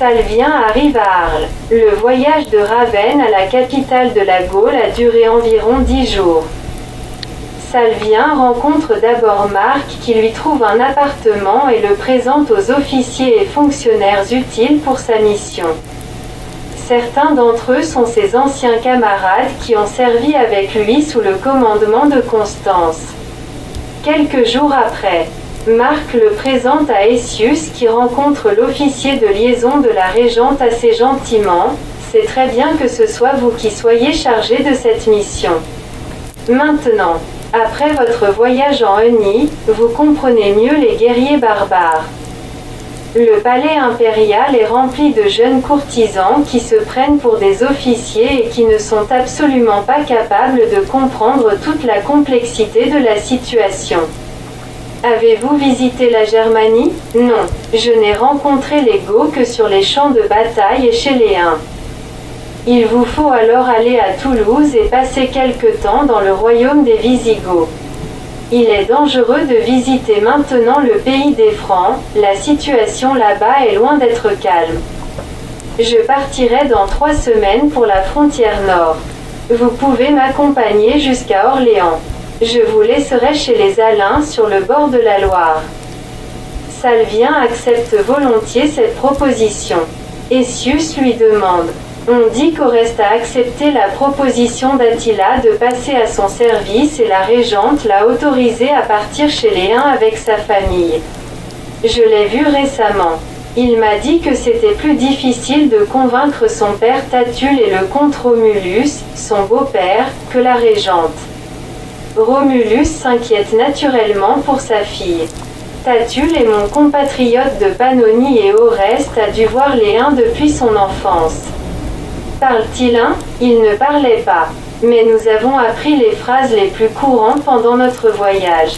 Salvien arrive à Arles. Le voyage de Ravenne à la capitale de la Gaule a duré environ dix jours. Salvien rencontre d'abord Marc qui lui trouve un appartement et le présente aux officiers et fonctionnaires utiles pour sa mission. Certains d'entre eux sont ses anciens camarades qui ont servi avec lui sous le commandement de Constance. Quelques jours après, Marc le présente à Essius qui rencontre l'officier de liaison de la régente assez gentiment. C'est très bien que ce soit vous qui soyez chargé de cette mission. Maintenant, après votre voyage en Eni, vous comprenez mieux les guerriers barbares. Le palais impérial est rempli de jeunes courtisans qui se prennent pour des officiers et qui ne sont absolument pas capables de comprendre toute la complexité de la situation. Avez-vous visité la Germanie? Non, je n'ai rencontré les Goths que sur les champs de bataille et chez les Huns. Il vous faut alors aller à Toulouse et passer quelque temps dans le royaume des Visigoths. Il est dangereux de visiter maintenant le pays des Francs, la situation là-bas est loin d'être calme. Je partirai dans trois semaines pour la frontière nord. Vous pouvez m'accompagner jusqu'à Orléans. Je vous laisserai chez les Alains sur le bord de la Loire. Salvien accepte volontiers cette proposition. Essius lui demande On dit qu'Oreste a accepté la proposition d'Attila de passer à son service et la régente l'a autorisé à partir chez les avec sa famille. Je l'ai vu récemment. Il m'a dit que c'était plus difficile de convaincre son père Tatule et le comte Romulus, son beau-père, que la régente. Romulus s'inquiète naturellement pour sa fille. Tatule est mon compatriote de Pannonie et Oreste a dû voir les Huns depuis son enfance. Parle-t-il un? Il ne parlait pas. Mais nous avons appris les phrases les plus courantes pendant notre voyage.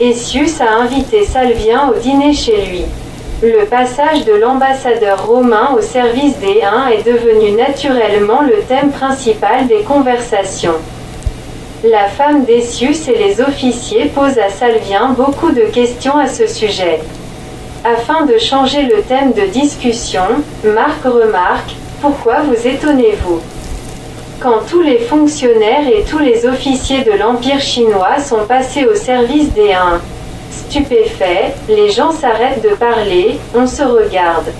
Essius a invité Salvien au dîner chez lui. Le passage de l'ambassadeur romain au service des Huns est devenu naturellement le thème principal des conversations. La femme d'Essius et les officiers posent à Salvien beaucoup de questions à ce sujet. Afin de changer le thème de discussion, Marc remarque Pourquoi vous étonnez-vous? Quand tous les fonctionnaires et tous les officiers de l'Empire chinois sont passés au service des Huns, stupéfaits, les gens s'arrêtent de parler, on se regarde.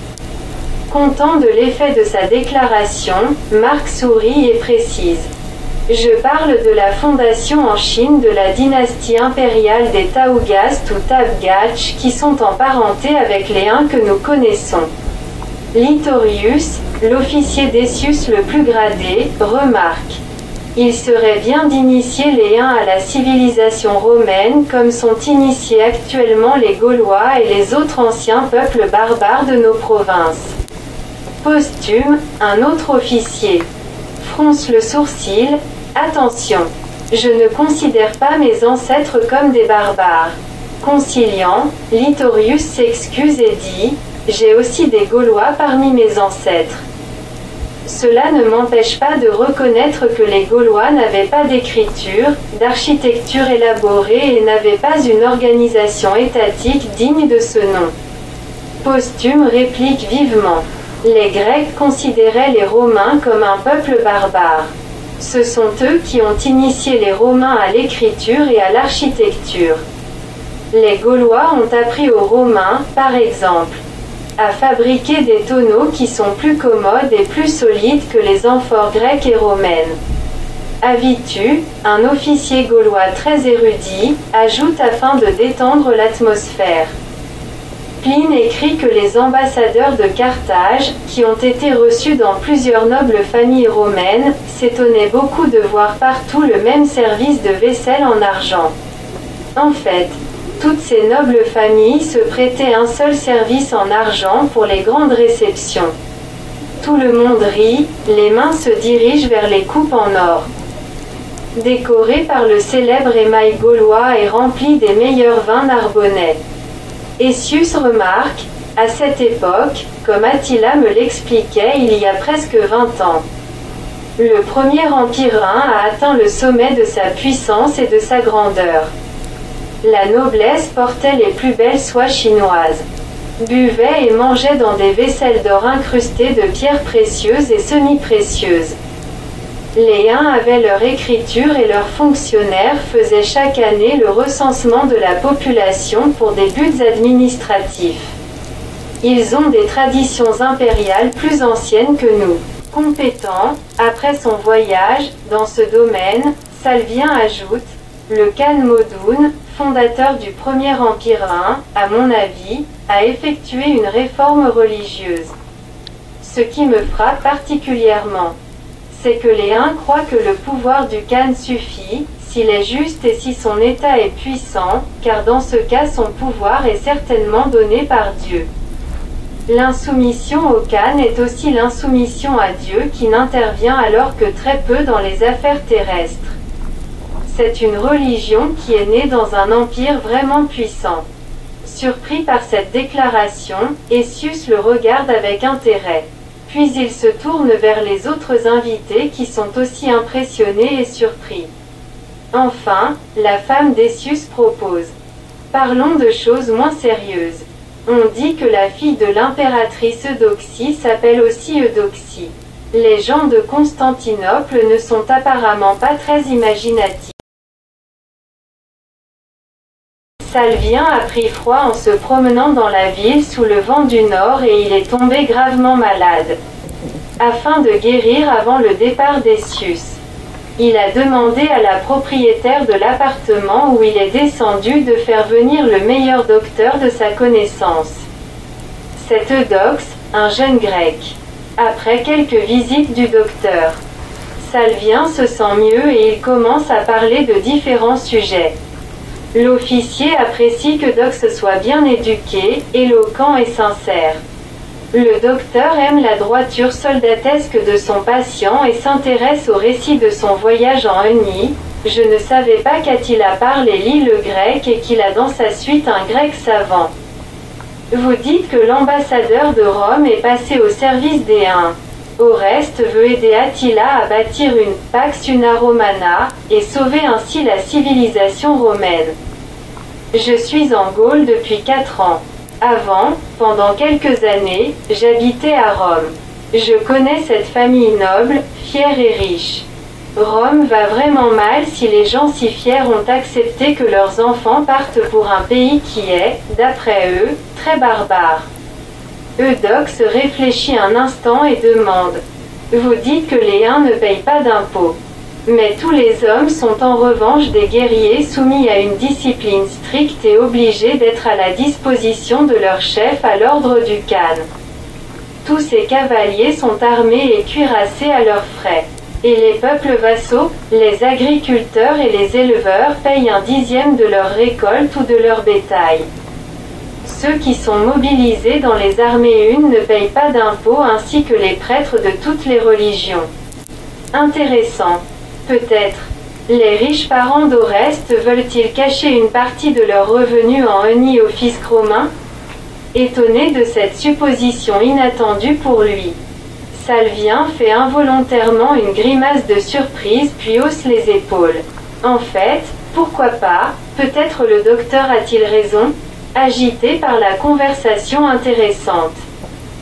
Content de l'effet de sa déclaration, Marc sourit et précise. Je parle de la fondation en Chine de la dynastie impériale des Taougast ou Tabgach qui sont en parenté avec les Huns que nous connaissons. Litorius, l'officier d'Essius le plus gradé, remarque. Il serait bien d'initier les Huns à la civilisation romaine comme sont initiés actuellement les Gaulois et les autres anciens peuples barbares de nos provinces. Posthume, un autre officier. Fronce le sourcil, Attention, je ne considère pas mes ancêtres comme des barbares. Conciliant, Litorius s'excuse et dit J'ai aussi des Gaulois parmi mes ancêtres. Cela ne m'empêche pas de reconnaître que les Gaulois n'avaient pas d'écriture, d'architecture élaborée et n'avaient pas une organisation étatique digne de ce nom. Posthume réplique vivement. Les Grecs considéraient les Romains comme un peuple barbare. Ce sont eux qui ont initié les Romains à l'écriture et à l'architecture. Les Gaulois ont appris aux Romains, par exemple, à fabriquer des tonneaux qui sont plus commodes et plus solides que les amphores grecques et romaines. Avitu, un officier gaulois très érudit, ajoute afin de détendre l'atmosphère. Pline écrit que les ambassadeurs de Carthage, qui ont été reçus dans plusieurs nobles familles romaines, s'étonnaient beaucoup de voir partout le même service de vaisselle en argent. En fait, toutes ces nobles familles se prêtaient un seul service en argent pour les grandes réceptions. Tout le monde rit, les mains se dirigent vers les coupes en or. Décoré par le célèbre émail gaulois et rempli des meilleurs vins narbonnais. Essius remarque, à cette époque, comme Attila me l'expliquait il y a presque 20 ans, le premier empire a atteint le sommet de sa puissance et de sa grandeur. La noblesse portait les plus belles soies chinoises. buvaient et mangeaient dans des vaisselles d'or incrustées de pierres précieuses et semi-précieuses. Les uns avaient leur écriture et leurs fonctionnaires faisaient chaque année le recensement de la population pour des buts administratifs. Ils ont des traditions impériales plus anciennes que nous. Compétent, après son voyage, dans ce domaine, Salvien ajoute, le Khan Modoun, fondateur du premier empire Huns, à mon avis, a effectué une réforme religieuse. Ce qui me frappe particulièrement, c'est que les Huns croient que le pouvoir du Khan suffit, s'il est juste et si son État est puissant, car dans ce cas son pouvoir est certainement donné par Dieu. L'insoumission au Khan est aussi l'insoumission à Dieu qui n'intervient alors que très peu dans les affaires terrestres. C'est une religion qui est née dans un empire vraiment puissant. Surpris par cette déclaration, Essius le regarde avec intérêt. Puis il se tourne vers les autres invités qui sont aussi impressionnés et surpris. Enfin, la femme d'Essius propose. Parlons de choses moins sérieuses. On dit que la fille de l'impératrice Eudoxie s'appelle aussi Eudoxie. Les gens de Constantinople ne sont apparemment pas très imaginatifs. Salvien a pris froid en se promenant dans la ville sous le vent du nord et il est tombé gravement malade. Afin de guérir avant le départ d'Essius, il a demandé à la propriétaire de l'appartement où il est descendu de faire venir le meilleur docteur de sa connaissance. C'est Eudoxe, un jeune grec. Après quelques visites du docteur, Salvien se sent mieux et il commence à parler de différents sujets. L'officier apprécie que Dox soit bien éduqué, éloquent et sincère. Le docteur aime la droiture soldatesque de son patient et s'intéresse au récit de son voyage en Eni. Je ne savais pas qu'Attila parle et lit le grec et qu'il a dans sa suite un grec savant. Vous dites que l'ambassadeur de Rome est passé au service des Huns. Oreste veut aider Attila à bâtir une Pax Una Romana et sauver ainsi la civilisation romaine. Je suis en Gaule depuis 4 ans. Avant, pendant quelques années, j'habitais à Rome. Je connais cette famille noble, fière et riche. Rome va vraiment mal si les gens si fiers ont accepté que leurs enfants partent pour un pays qui est, d'après eux, très barbare. Eudoxe réfléchit un instant et demande. Vous dites que les uns ne payent pas d'impôts. Mais tous les hommes sont en revanche des guerriers soumis à une discipline stricte et obligés d'être à la disposition de leur chef à l'ordre du Khan. Tous ces cavaliers sont armés et cuirassés à leurs frais. Et les peuples vassaux, les agriculteurs et les éleveurs payent un dixième de leur récolte ou de leur bétail. Ceux qui sont mobilisés dans les armées unes ne payent pas d'impôts ainsi que les prêtres de toutes les religions. Intéressant. Peut-être. Les riches parents d'Oreste veulent-ils cacher une partie de leurs revenus en uni au fisc romain? Étonné de cette supposition inattendue pour lui. Salvien fait involontairement une grimace de surprise puis hausse les épaules. En fait, pourquoi pas, peut-être le docteur a-t-il raison? Agité par la conversation intéressante.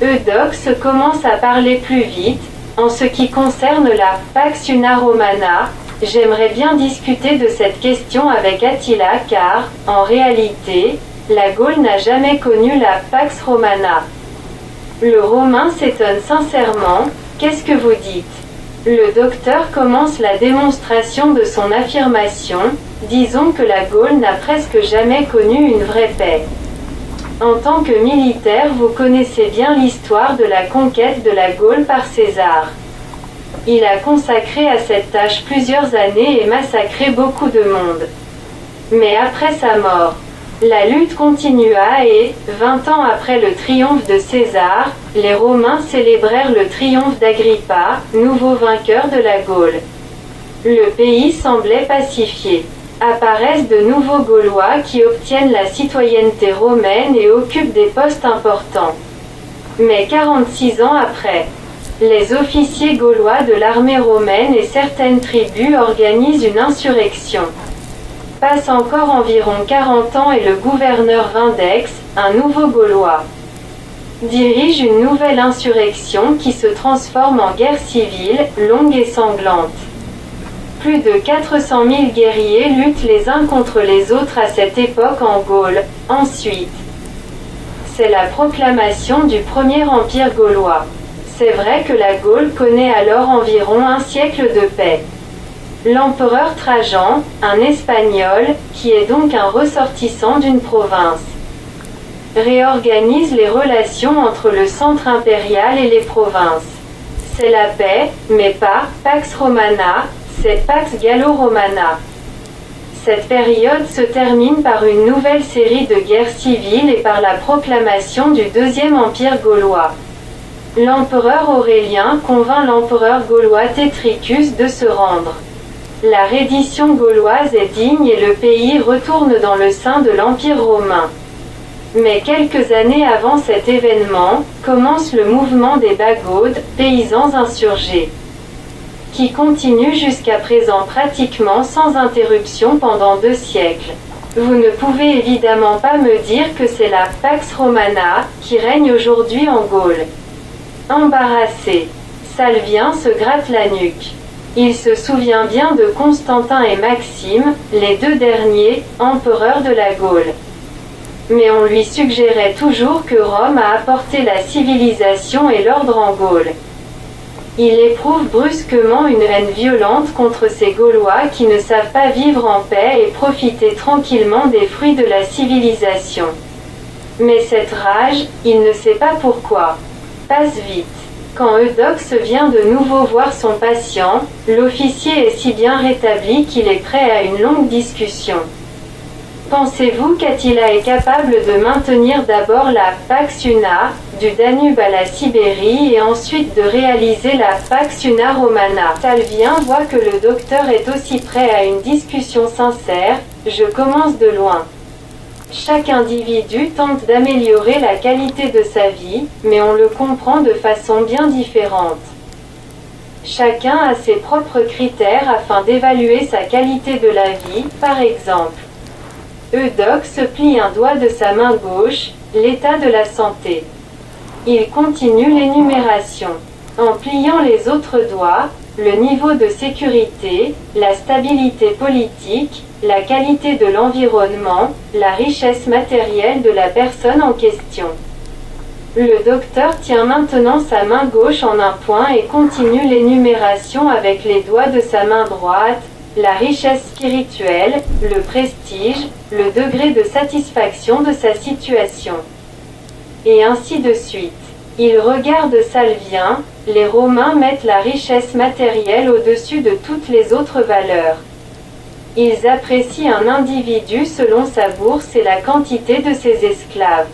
Eudoxe commence à parler plus vite, en ce qui concerne la Pax Una Romana, j'aimerais bien discuter de cette question avec Attila car, en réalité, la Gaule n'a jamais connu la Pax Romana. Le Romain s'étonne sincèrement, qu'est-ce que vous dites? Le docteur commence la démonstration de son affirmation, disons que la Gaule n'a presque jamais connu une vraie paix. En tant que militaire, vous connaissez bien l'histoire de la conquête de la Gaule par César. Il a consacré à cette tâche plusieurs années et massacré beaucoup de monde. Mais après sa mort, la lutte continua et, vingt ans après le triomphe de César, les Romains célébrèrent le triomphe d'Agrippa, nouveau vainqueur de la Gaule. Le pays semblait pacifié apparaissent de nouveaux Gaulois qui obtiennent la citoyenneté romaine et occupent des postes importants. Mais 46 ans après, les officiers gaulois de l'armée romaine et certaines tribus organisent une insurrection. Passe encore environ 40 ans et le gouverneur Vindex, un nouveau Gaulois, dirige une nouvelle insurrection qui se transforme en guerre civile, longue et sanglante. Plus de 400 000 guerriers luttent les uns contre les autres à cette époque en Gaule. Ensuite, c'est la proclamation du premier empire gaulois. C'est vrai que la Gaule connaît alors environ un siècle de paix. L'empereur Trajan, un Espagnol, qui est donc un ressortissant d'une province, réorganise les relations entre le centre impérial et les provinces. C'est la paix, mais pas Pax Romana, c'est Pax Gallo-Romana. Cette période se termine par une nouvelle série de guerres civiles et par la proclamation du Deuxième Empire gaulois. L'empereur Aurélien convainc l'empereur gaulois Tétricus de se rendre. La reddition gauloise est digne et le pays retourne dans le sein de l'Empire romain. Mais quelques années avant cet événement, commence le mouvement des Bagaudes, paysans insurgés, qui continue jusqu'à présent pratiquement sans interruption pendant deux siècles. Vous ne pouvez évidemment pas me dire que c'est la Pax Romana qui règne aujourd'hui en Gaule. Embarrassé, Salvien se gratte la nuque. Il se souvient bien de Constantin et Maxime, les deux derniers, empereurs de la Gaule. Mais on lui suggérait toujours que Rome a apporté la civilisation et l'ordre en Gaule. Il éprouve brusquement une haine violente contre ces Gaulois qui ne savent pas vivre en paix et profiter tranquillement des fruits de la civilisation. Mais cette rage, il ne sait pas pourquoi. Passe vite. Quand Eudoxe vient de nouveau voir son patient, l'officier est si bien rétabli qu'il est prêt à une longue discussion. Pensez-vous qu'Attila est capable de maintenir d'abord la Pax Una, du Danube à la Sibérie et ensuite de réaliser la Pax Una Romana? Salvien voit que le docteur est aussi prêt à une discussion sincère, je commence de loin. Chaque individu tente d'améliorer la qualité de sa vie, mais on le comprend de façon bien différente. Chacun a ses propres critères afin d'évaluer sa qualité de la vie, par exemple. Eudoxe plie un doigt de sa main gauche, l'état de la santé. Il continue l'énumération. En pliant les autres doigts, le niveau de sécurité, la stabilité politique, la qualité de l'environnement, la richesse matérielle de la personne en question. Le docteur tient maintenant sa main gauche en un point et continue l'énumération avec les doigts de sa main droite, la richesse spirituelle, le prestige, le degré de satisfaction de sa situation. Et ainsi de suite. Il regarde Salvien, les Romains mettent la richesse matérielle au-dessus de toutes les autres valeurs. Ils apprécient un individu selon sa bourse et la quantité de ses esclaves.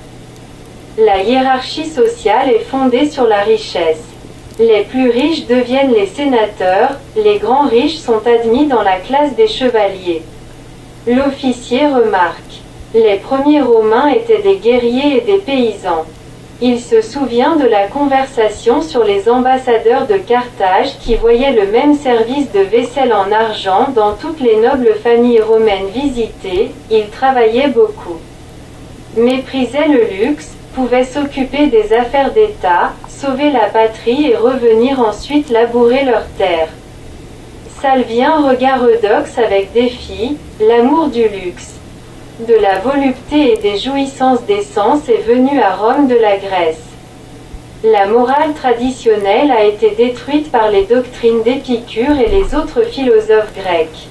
La hiérarchie sociale est fondée sur la richesse. Les plus riches deviennent les sénateurs, les grands riches sont admis dans la classe des chevaliers. L'officier remarque. Les premiers Romains étaient des guerriers et des paysans. Il se souvient de la conversation sur les ambassadeurs de Carthage qui voyaient le même service de vaisselle en argent dans toutes les nobles familles romaines visitées, ils travaillaient beaucoup. Méprisaient le luxe, pouvaient s'occuper des affaires d'État, sauver la patrie et revenir ensuite labourer leurs terres. Salvien regarde Eudoxe avec défi, l'amour du luxe de la volupté et des jouissances d'essence est venue à Rome de la Grèce. La morale traditionnelle a été détruite par les doctrines d'Épicure et les autres philosophes grecs.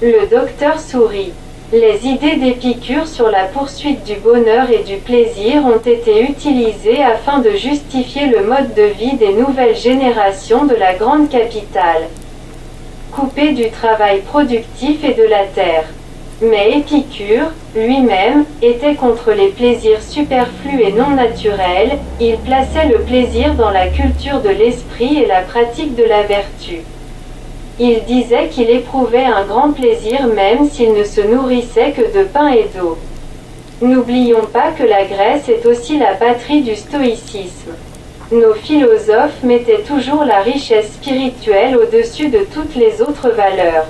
Le docteur sourit. Les idées d'Épicure sur la poursuite du bonheur et du plaisir ont été utilisées afin de justifier le mode de vie des nouvelles générations de la grande capitale. Coupé du travail productif et de la terre. Mais Épicure, lui-même, était contre les plaisirs superflus et non naturels, il plaçait le plaisir dans la culture de l'esprit et la pratique de la vertu. Il disait qu'il éprouvait un grand plaisir même s'il ne se nourrissait que de pain et d'eau. N'oublions pas que la Grèce est aussi la patrie du stoïcisme. Nos philosophes mettaient toujours la richesse spirituelle au-dessus de toutes les autres valeurs.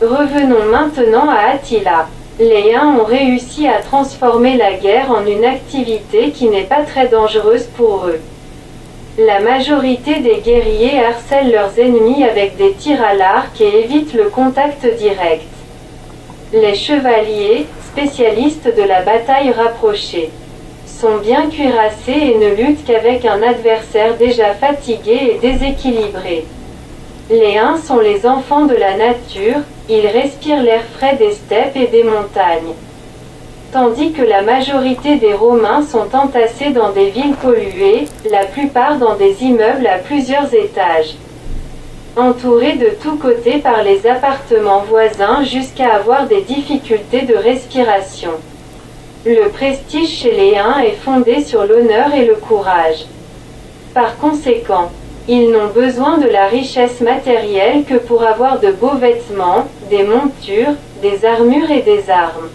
Revenons maintenant à Attila. Les Huns ont réussi à transformer la guerre en une activité qui n'est pas très dangereuse pour eux. La majorité des guerriers harcèlent leurs ennemis avec des tirs à l'arc et évitent le contact direct. Les chevaliers, spécialistes de la bataille rapprochée, sont bien cuirassés et ne luttent qu'avec un adversaire déjà fatigué et déséquilibré. Les uns sont les enfants de la nature, ils respirent l'air frais des steppes et des montagnes. Tandis que la majorité des Romains sont entassés dans des villes polluées, la plupart dans des immeubles à plusieurs étages. Entourés de tous côtés par les appartements voisins jusqu'à avoir des difficultés de respiration. Le prestige chez les Huns est fondé sur l'honneur et le courage. Par conséquent, ils n'ont besoin de la richesse matérielle que pour avoir de beaux vêtements, des montures, des armures et des armes.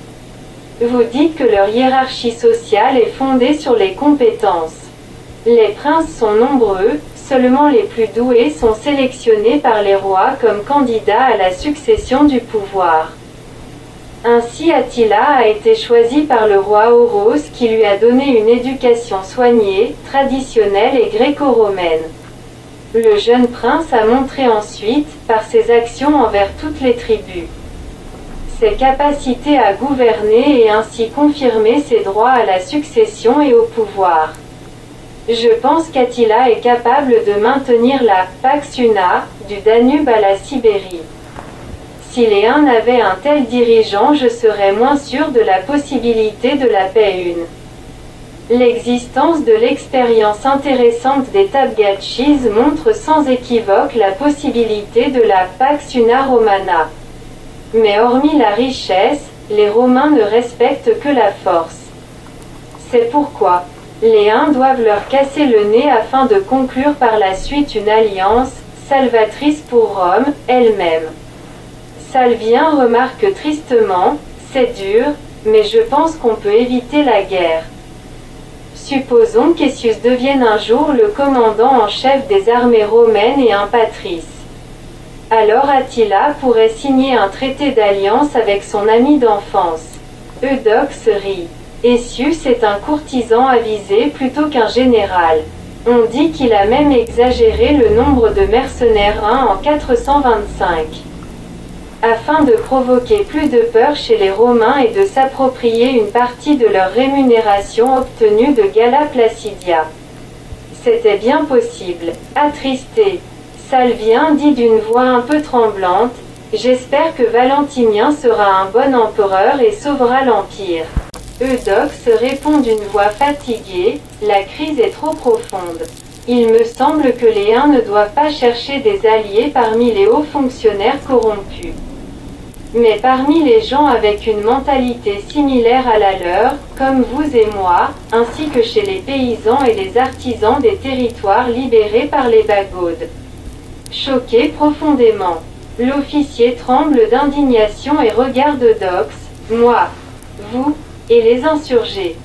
Vous dites que leur hiérarchie sociale est fondée sur les compétences. Les princes sont nombreux, seulement les plus doués sont sélectionnés par les rois comme candidats à la succession du pouvoir. Ainsi Attila a été choisi par le roi Horos qui lui a donné une éducation soignée, traditionnelle et gréco-romaine. Le jeune prince a montré ensuite, par ses actions envers toutes les tribus, ses capacités à gouverner et ainsi confirmer ses droits à la succession et au pouvoir. Je pense qu'Attila est capable de maintenir la Pax Una du Danube à la Sibérie. Si les Huns avaient un tel dirigeant, je serais moins sûr de la possibilité de la paix une. L'existence de l'expérience intéressante des Tabgachis montre sans équivoque la possibilité de la Pax Una Romana. Mais hormis la richesse, les Romains ne respectent que la force. C'est pourquoi, les Huns doivent leur casser le nez afin de conclure par la suite une alliance, salvatrice pour Rome, elle-même. Salvien remarque tristement, c'est dur, mais je pense qu'on peut éviter la guerre. Supposons qu'Essius devienne un jour le commandant en chef des armées romaines et un patrice. Alors Attila pourrait signer un traité d'alliance avec son ami d'enfance. Eudox rit. Essius est un courtisan avisé plutôt qu'un général. On dit qu'il a même exagéré le nombre de mercenaires 1 en 425 afin de provoquer plus de peur chez les Romains et de s'approprier une partie de leur rémunération obtenue de Gala Placidia. C'était bien possible. Attristé, Salvien dit d'une voix un peu tremblante, J'espère que Valentinien sera un bon empereur et sauvera l'Empire. Eudox répond d'une voix fatiguée, La crise est trop profonde. Il me semble que les Huns ne doivent pas chercher des alliés parmi les hauts fonctionnaires corrompus. Mais parmi les gens avec une mentalité similaire à la leur, comme vous et moi, ainsi que chez les paysans et les artisans des territoires libérés par les bagaudes. Choqué profondément, l'officier tremble d'indignation et regarde Dox, moi, vous, et les insurgés.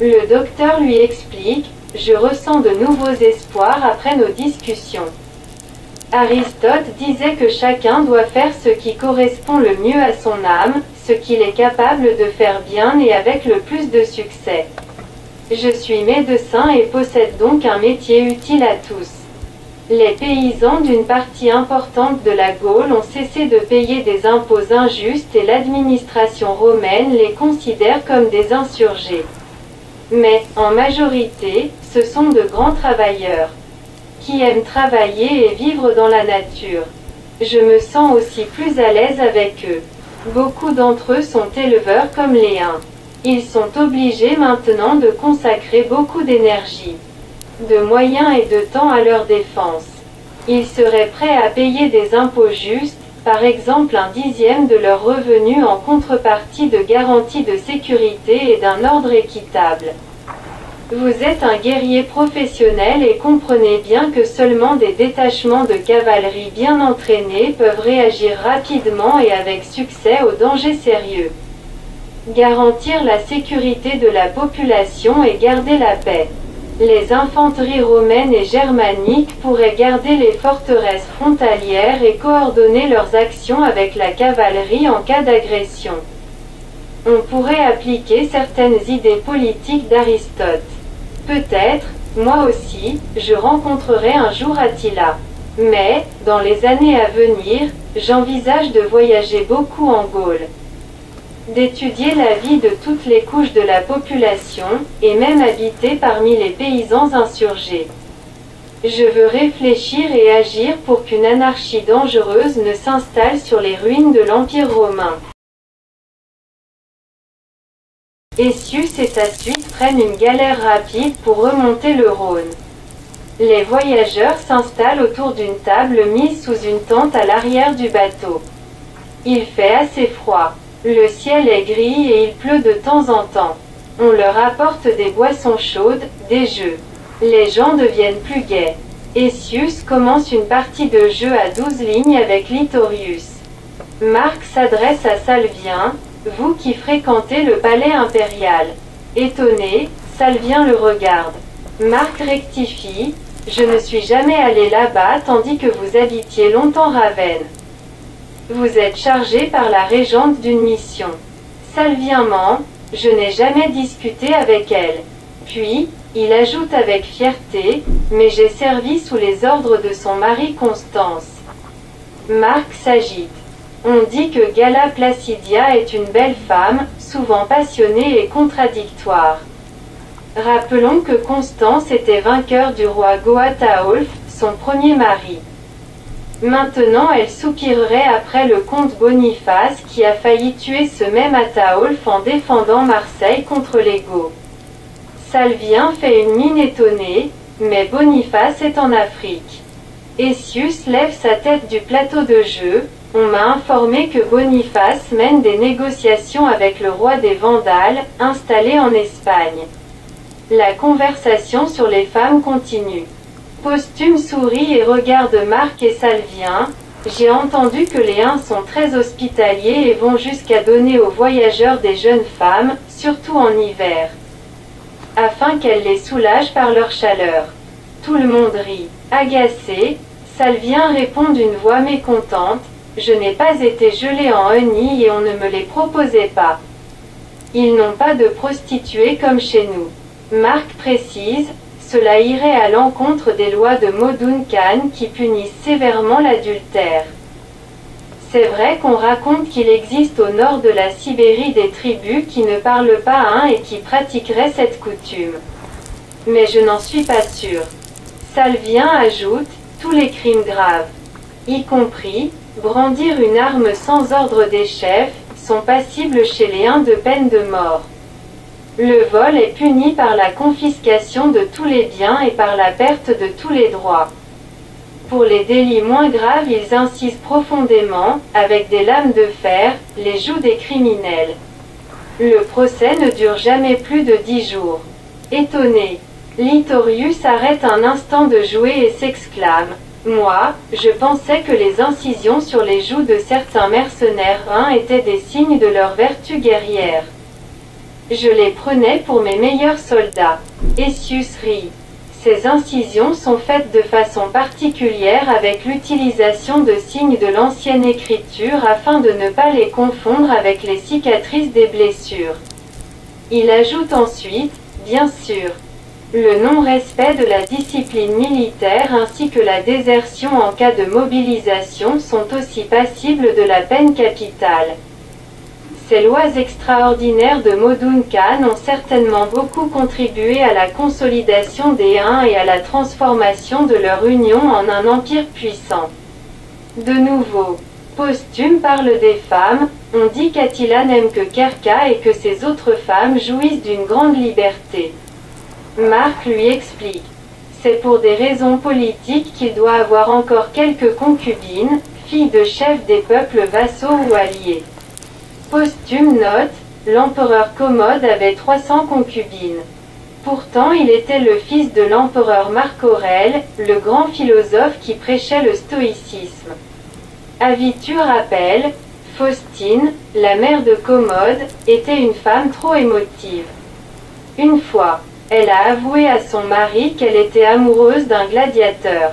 Le docteur lui explique, je ressens de nouveaux espoirs après nos discussions. Aristote disait que chacun doit faire ce qui correspond le mieux à son âme, ce qu'il est capable de faire bien et avec le plus de succès. Je suis médecin et possède donc un métier utile à tous. Les paysans d'une partie importante de la Gaule ont cessé de payer des impôts injustes et l'administration romaine les considère comme des insurgés. Mais, en majorité, ce sont de grands travailleurs qui aiment travailler et vivre dans la nature. Je me sens aussi plus à l'aise avec eux. Beaucoup d'entre eux sont éleveurs comme les uns. Ils sont obligés maintenant de consacrer beaucoup d'énergie, de moyens et de temps à leur défense. Ils seraient prêts à payer des impôts justes, par exemple un dixième de leurs revenus en contrepartie de garanties de sécurité et d'un ordre équitable. Vous êtes un guerrier professionnel et comprenez bien que seulement des détachements de cavalerie bien entraînés peuvent réagir rapidement et avec succès aux dangers sérieux. Garantir la sécurité de la population et garder la paix. Les infanteries romaines et germaniques pourraient garder les forteresses frontalières et coordonner leurs actions avec la cavalerie en cas d'agression. on pourrait appliquer certaines idées politiques d'Aristote. Peut-être, moi aussi, je rencontrerai un jour Attila. Mais, dans les années à venir, j'envisage de voyager beaucoup en Gaule. D'étudier la vie de toutes les couches de la population, et même habiter parmi les paysans insurgés. Je veux réfléchir et agir pour qu'une anarchie dangereuse ne s'installe sur les ruines de l'Empire romain. Essius et sa suite prennent une galère rapide pour remonter le Rhône. Les voyageurs s'installent autour d'une table mise sous une tente à l'arrière du bateau. Il fait assez froid. Le ciel est gris et il pleut de temps en temps. On leur apporte des boissons chaudes, des jeux. Les gens deviennent plus gais. Essius commence une partie de jeu à douze lignes avec Litorius. Marc s'adresse à Salvien, vous qui fréquentez le palais impérial. Étonné, Salvien le regarde. Marc rectifie, je ne suis jamais allé là-bas tandis que vous habitiez longtemps Ravenne. Vous êtes chargé par la régente d'une mission. Salvien ment, je n'ai jamais discuté avec elle. Puis, il ajoute avec fierté, mais j'ai servi sous les ordres de son mari Constance. Marc s'agite. On dit que Gala Placidia est une belle femme, souvent passionnée et contradictoire. Rappelons que Constance était vainqueur du roi Goataolf, son premier mari. Maintenant elle soupirerait après le comte Boniface qui a failli tuer ce même Ataolf en défendant Marseille contre les Goths. Salvien fait une mine étonnée, mais Boniface est en Afrique. Essius lève sa tête du plateau de jeu, on m'a informé que Boniface mène des négociations avec le roi des Vandales, installé en Espagne. La conversation sur les femmes continue. Posthume sourit et regarde Marc et Salvien. J'ai entendu que les uns sont très hospitaliers et vont jusqu'à donner aux voyageurs des jeunes femmes, surtout en hiver afin qu'elle les soulage par leur chaleur. Tout le monde rit. Agacé, Salvien répond d'une voix mécontente, Je n'ai pas été gelé en honey et on ne me les proposait pas. Ils n'ont pas de prostituées comme chez nous. Marc précise, cela irait à l'encontre des lois de Modun Khan qui punissent sévèrement l'adultère. C'est vrai qu'on raconte qu'il existe au nord de la Sibérie des tribus qui ne parlent pas un et qui pratiqueraient cette coutume. Mais je n'en suis pas sûr. Salvien ajoute, tous les crimes graves, y compris, brandir une arme sans ordre des chefs, sont passibles chez les uns de peine de mort. Le vol est puni par la confiscation de tous les biens et par la perte de tous les droits. Pour les délits moins graves, ils incisent profondément, avec des lames de fer, les joues des criminels. Le procès ne dure jamais plus de dix jours. Étonné, Litorius arrête un instant de jouer et s'exclame. Moi, je pensais que les incisions sur les joues de certains mercenaires reins étaient des signes de leur vertu guerrière. Je les prenais pour mes meilleurs soldats. Essius rit. Ces incisions sont faites de façon particulière avec l'utilisation de signes de l'ancienne écriture afin de ne pas les confondre avec les cicatrices des blessures. Il ajoute ensuite, bien sûr, le non-respect de la discipline militaire ainsi que la désertion en cas de mobilisation sont aussi passibles de la peine capitale. Ces lois extraordinaires de Modun Khan ont certainement beaucoup contribué à la consolidation des Huns et à la transformation de leur union en un empire puissant. De nouveau, Posthume parle des femmes, on dit qu'Attila n'aime que Kerka et que ses autres femmes jouissent d'une grande liberté. Marc lui explique. C'est pour des raisons politiques qu'il doit avoir encore quelques concubines, filles de chefs des peuples vassaux ou alliés. Posthume note, l'empereur Commode avait 300 concubines. Pourtant il était le fils de l'empereur Marc Aurèle, le grand philosophe qui prêchait le stoïcisme. Avitu rappelle, Faustine, la mère de Commode, était une femme trop émotive. Une fois, elle a avoué à son mari qu'elle était amoureuse d'un gladiateur.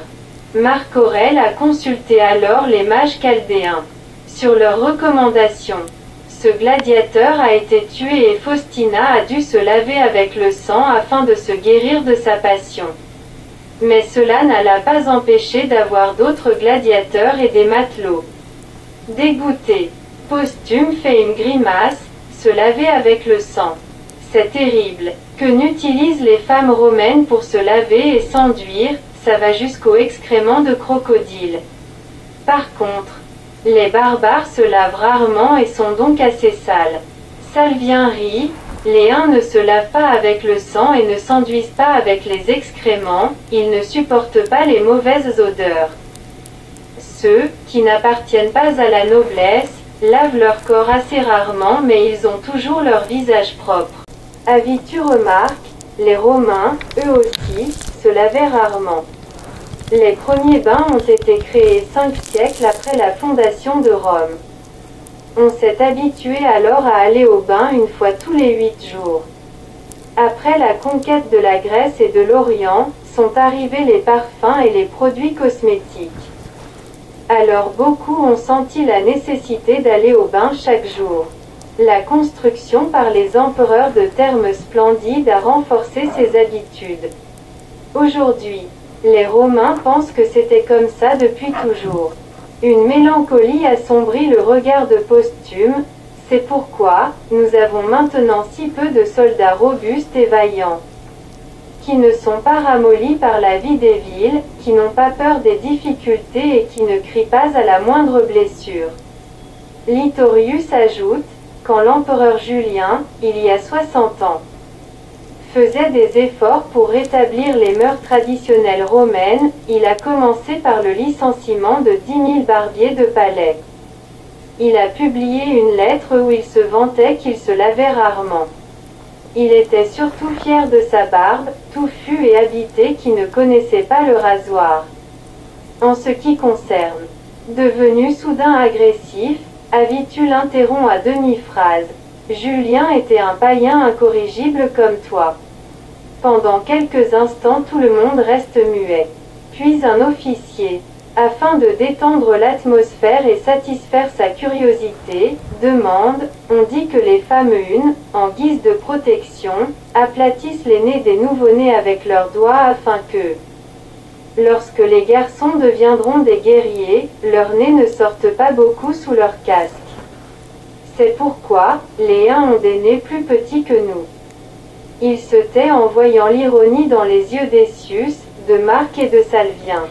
Marc Aurèle a consulté alors les mages chaldéens. Sur leur recommandation, Ce gladiateur a été tué et Faustina a dû se laver avec le sang afin de se guérir de sa passion. Mais cela n'a l'a pas empêché d'avoir d'autres gladiateurs et des matelots. Dégoûté, Posthume fait une grimace, se laver avec le sang. C'est terrible. Que n'utilisent les femmes romaines pour se laver et s'enduire, ça va jusqu'au excrément de crocodile. Par contre, les barbares se lavent rarement et sont donc assez sales. Salvien rit, les uns ne se lavent pas avec le sang et ne s'enduisent pas avec les excréments, ils ne supportent pas les mauvaises odeurs. Ceux, qui n'appartiennent pas à la noblesse, lavent leur corps assez rarement mais ils ont toujours leur visage propre. Avis-tu remarques, les Romains, eux aussi, se lavaient rarement. Les premiers bains ont été créés cinq siècles après la fondation de Rome. On s'est habitué alors à aller au bain une fois tous les huit jours. Après la conquête de la Grèce et de l'Orient, sont arrivés les parfums et les produits cosmétiques. Alors beaucoup ont senti la nécessité d'aller au bain chaque jour. La construction par les empereurs de thermes splendides a renforcé ces habitudes. Aujourd'hui, les Romains pensent que c'était comme ça depuis toujours. Une mélancolie assombrit le regard de Posthume, c'est pourquoi nous avons maintenant si peu de soldats robustes et vaillants qui ne sont pas ramollis par la vie des villes, qui n'ont pas peur des difficultés et qui ne crient pas à la moindre blessure. Litorius ajoute, quand l'empereur Julien, il y a 60 ans, faisait des efforts pour rétablir les mœurs traditionnelles romaines, il a commencé par le licenciement de 10 000 barbiers de palais. Il a publié une lettre où il se vantait qu'il se lavait rarement. Il était surtout fier de sa barbe, touffue et habité qui ne connaissait pas le rasoir. En ce qui concerne, devenu soudain agressif, Avitu l'interrompt à demi-phrase. Julien était un païen incorrigible comme toi. Pendant quelques instants tout le monde reste muet. Puis un officier, afin de détendre l'atmosphère et satisfaire sa curiosité, demande, on dit que les femmes unes, en guise de protection, aplatissent les nez des nouveau-nés avec leurs doigts afin que, lorsque les garçons deviendront des guerriers, leurs nez ne sortent pas beaucoup sous leur casque. C'est pourquoi, les uns ont des nez plus petits que nous. Il se tait en voyant l'ironie dans les yeux d'Essius, de Marc et de Salvien.